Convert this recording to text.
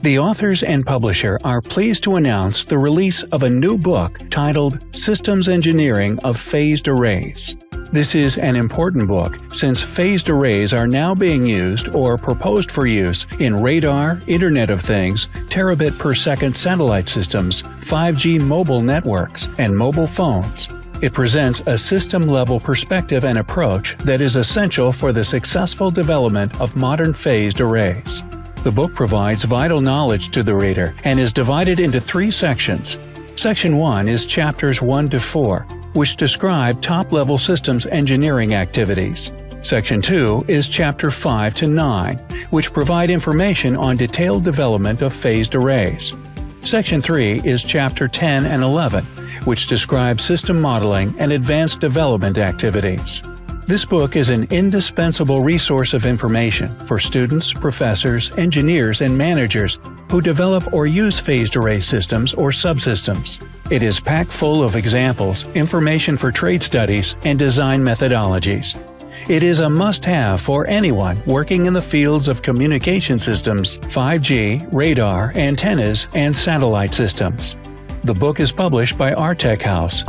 The authors and publisher are pleased to announce the release of a new book titled Systems Engineering of Phased Arrays. This is an important book since phased arrays are now being used or proposed for use in radar, Internet of Things, terabit per second satellite systems, 5G mobile networks, and mobile phones. It presents a system level perspective and approach that is essential for the successful development of modern phased arrays. The book provides vital knowledge to the reader and is divided into three sections. Section 1 is chapters 1 to 4, which describe top level systems engineering activities. Section 2 is Chapter 5 to 9, which provide information on detailed development of phased arrays. Section 3 is Chapter 10 and 11, which describe system modeling and advanced development activities. This book is an indispensable resource of information for students, professors, engineers, and managers who develop or use phased array systems or subsystems. It is packed full of examples, information for trade studies, and design methodologies. It is a must have for anyone working in the fields of communication systems, 5G, radar, antennas, and satellite systems. The book is published by Artech House.